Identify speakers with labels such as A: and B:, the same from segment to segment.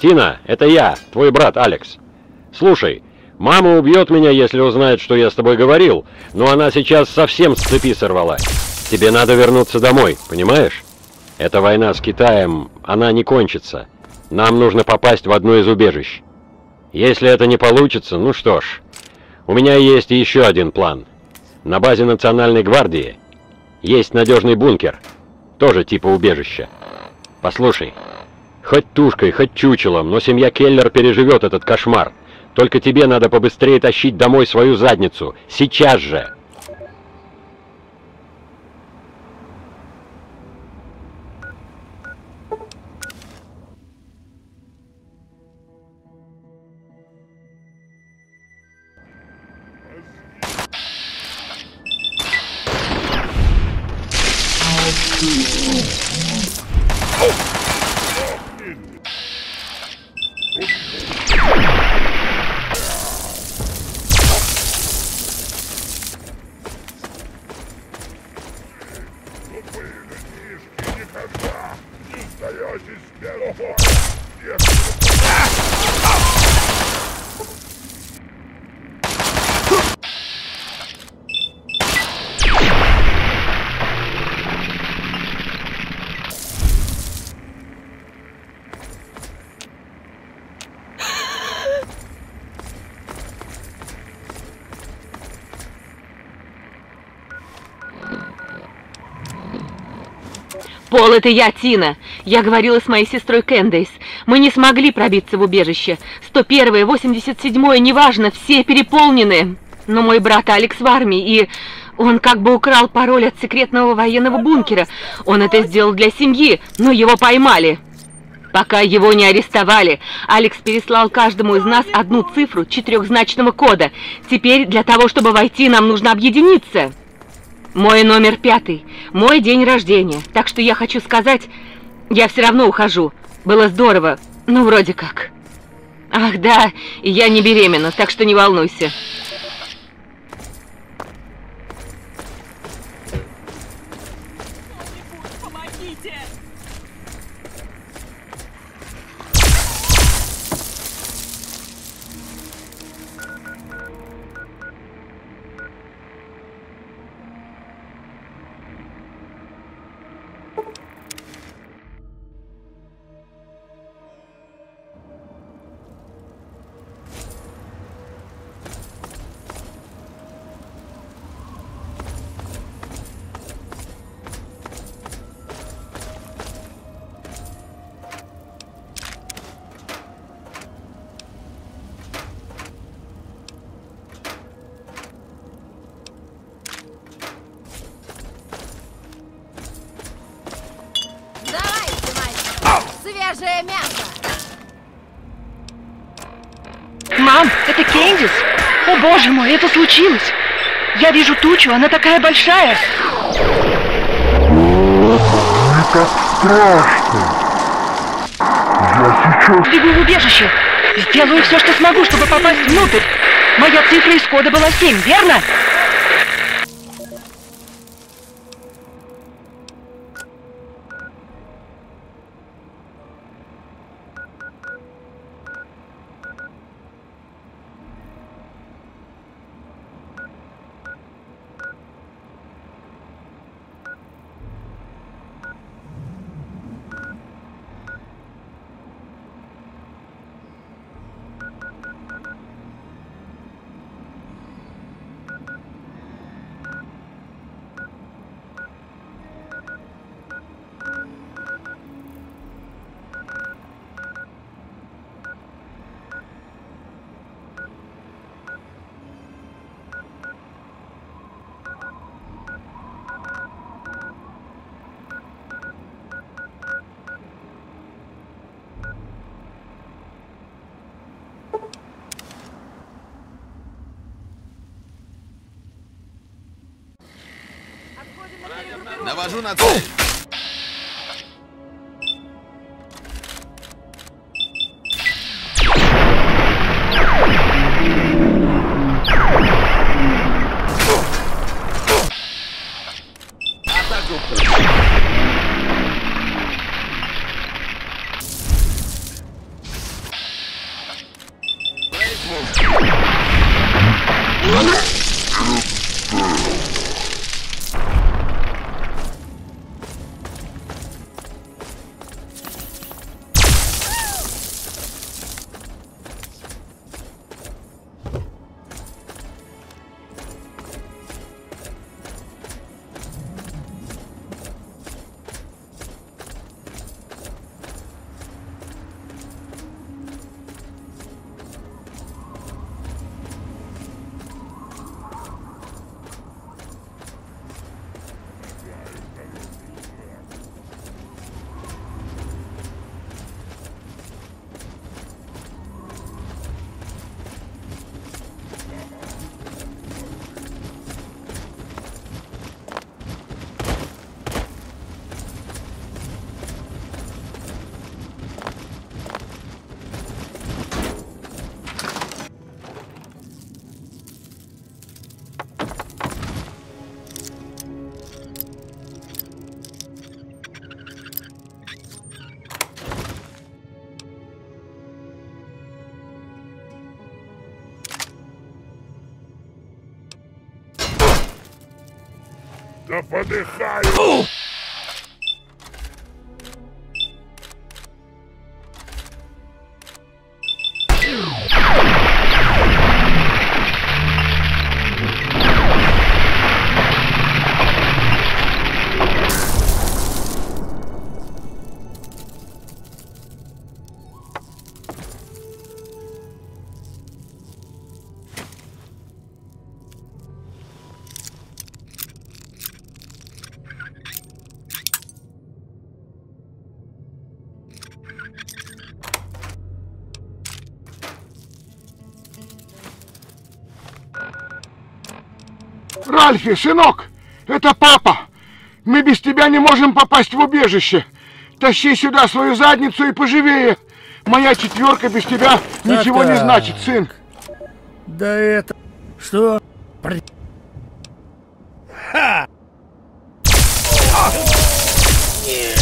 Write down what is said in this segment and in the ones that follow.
A: Тина, это я, твой брат Алекс. Слушай, мама убьет меня, если узнает, что я с тобой говорил, но она сейчас совсем с цепи сорвалась. Тебе надо вернуться домой, понимаешь? Эта война с Китаем, она не кончится. Нам нужно попасть в одно из убежищ. Если это не получится, ну что ж, у меня есть еще один план. На базе Национальной гвардии есть надежный бункер, тоже типа убежища. Послушай, хоть тушкой, хоть чучелом, но семья Келлер переживет этот кошмар. Только тебе надо побыстрее тащить домой свою задницу. Сейчас же!»
B: Пол, это я, Тина. Я говорила с моей сестрой Кэндейс. Мы не смогли пробиться в убежище. 101-е, 87-е, неважно, все переполнены. Но мой брат Алекс в армии, и он как бы украл пароль от секретного военного бункера. Он это сделал для семьи, но его поймали. Пока его не арестовали, Алекс переслал каждому из нас одну цифру четырехзначного кода. Теперь для того, чтобы войти, нам нужно объединиться. Мой номер пятый, мой день рождения. Так что я хочу сказать, я все равно ухожу. Было здорово, ну вроде как. Ах да, я не беременна, так что не волнуйся.
C: Боже мой, это случилось! Я вижу тучу, она такая большая!
D: Не так страшно. Я сейчас...
C: Бегу в убежище! Сделаю все, что смогу, чтобы попасть внутрь! Моя цифра из кода была 7, верно?
E: Навожу на цель.
D: подыхаю!
E: Ральфи, сынок, это папа. Мы без тебя не можем попасть в убежище. Тащи сюда свою задницу и поживее. Моя четверка без тебя ничего не значит, сын.
F: Да это... Что? Пр-
G: Кто-нибудь,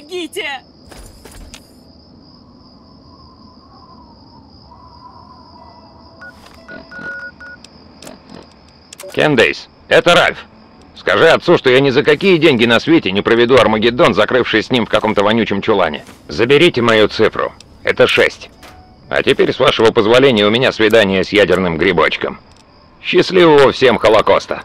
G: помогите!
H: Кендейс, это Ральф. Скажи отцу, что я ни за какие деньги на свете не проведу Армагеддон, закрывшись с ним в каком-то вонючем чулане. Заберите мою цифру. Это шесть. А теперь, с вашего позволения, у меня свидание с ядерным грибочком. Счастливого всем Холокоста.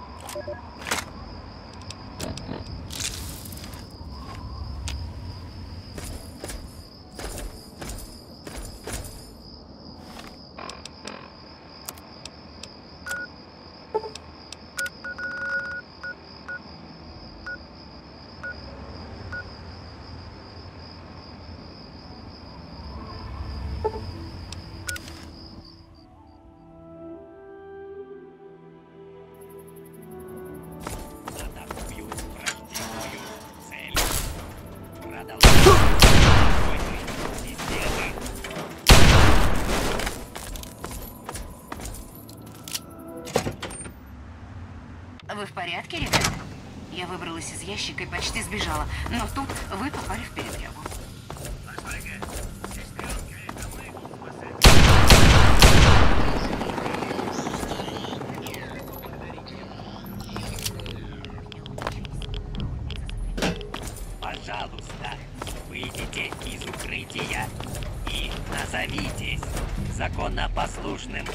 I: Вы в порядке, ребята? Я выбралась из ящика и почти сбежала, но тут вы попали в передрягу.
J: законопослушным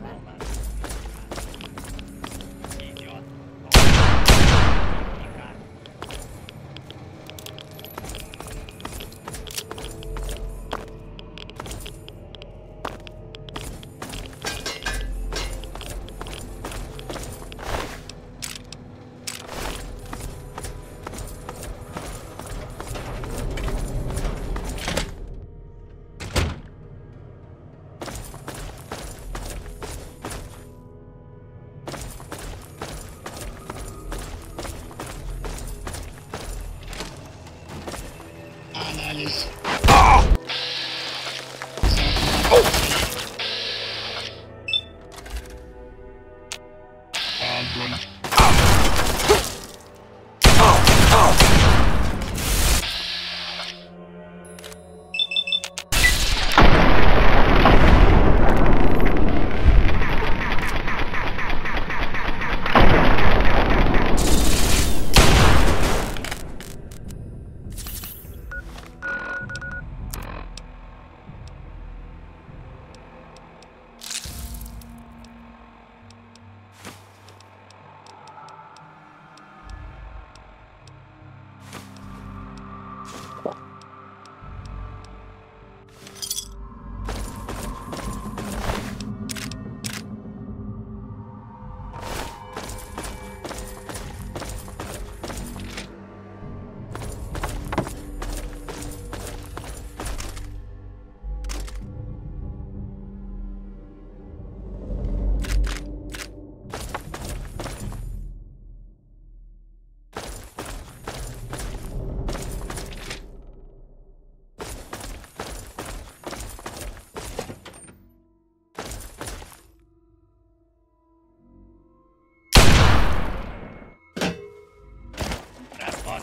J: next one.
K: please.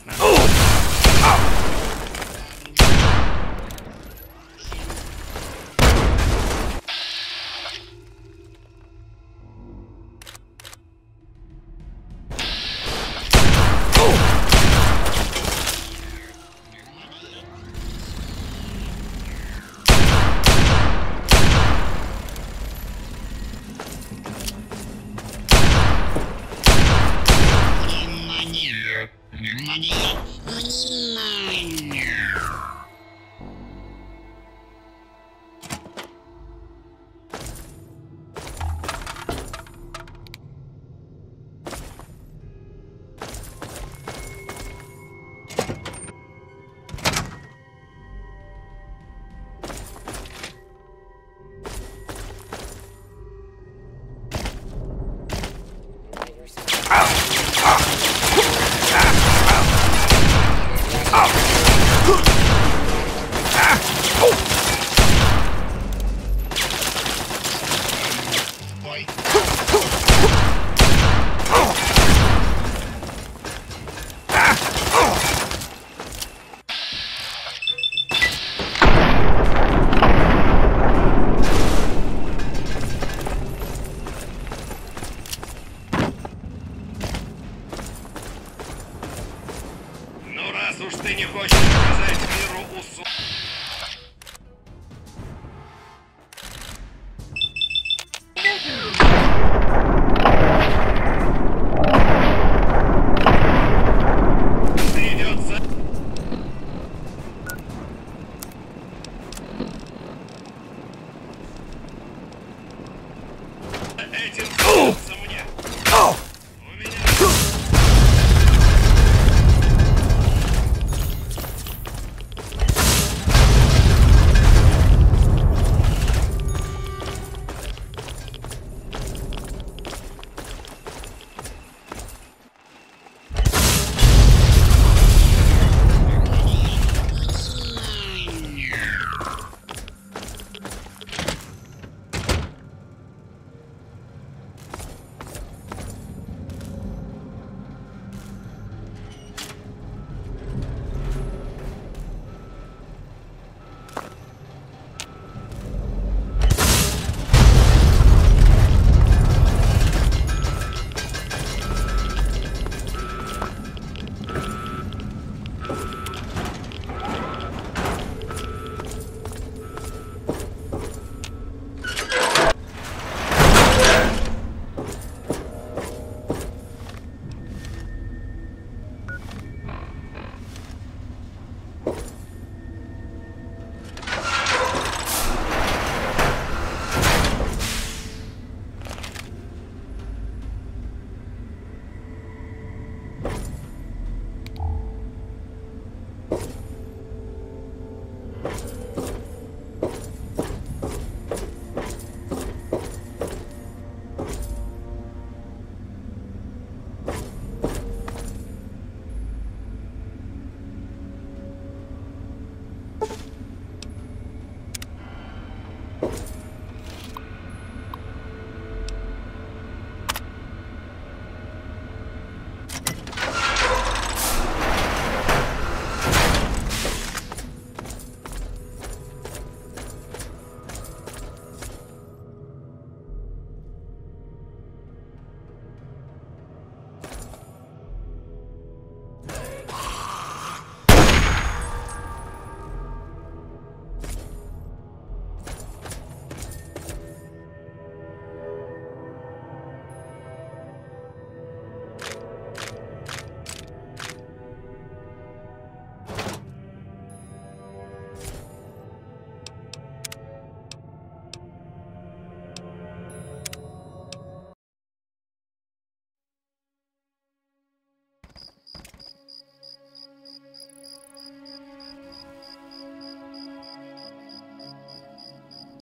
K: now. Oh!